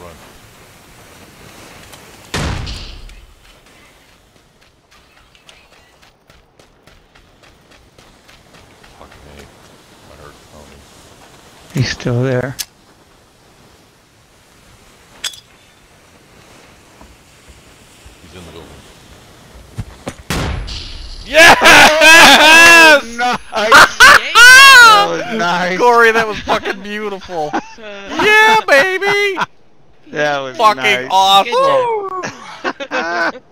Run. Fucking A. I heard Tony. He's still there. He's in the building. Yes! Oh, nice! that oh, nice. Cory, that was fucking beautiful. yeah! That was Fucking nice. awesome!